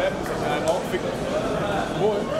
Fan, muss ich einen Augenblick holen.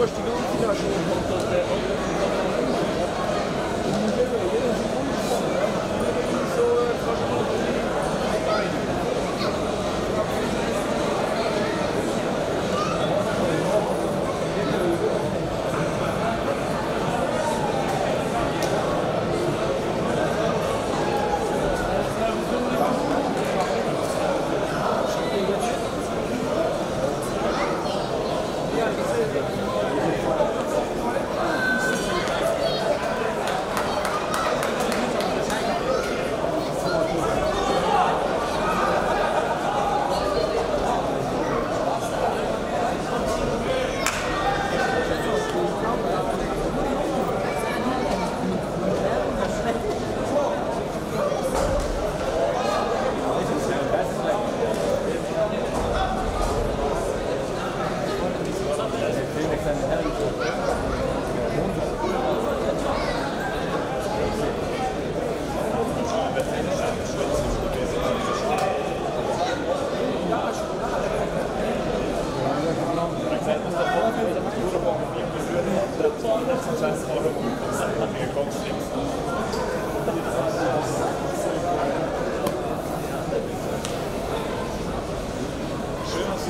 możliwości wyłączenia się w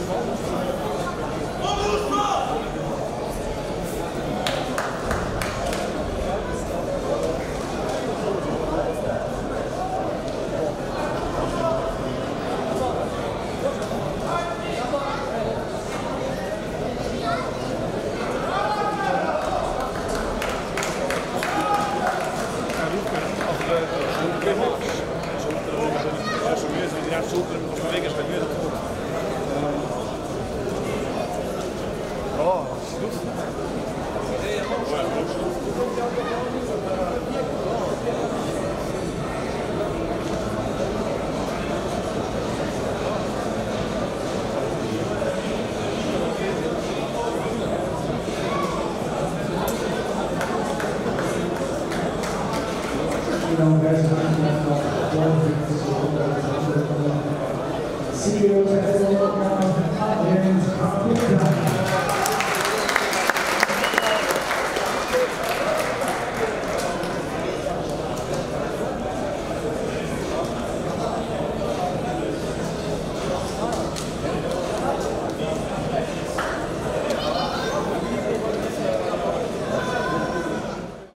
Obrigado. CEOs, heads of companies,